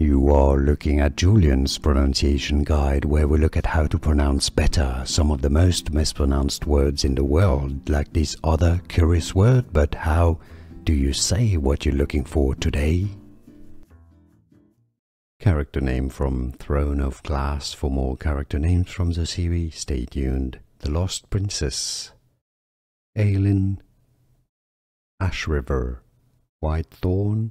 You are looking at Julien's pronunciation guide where we look at how to pronounce better some of the most mispronounced words in the world, like this other curious word, but how do you say what you're looking for today? Character name from Throne of Glass. For more character names from the series, stay tuned. The Lost Princess, Aelin, Ashryver, Whitethorn,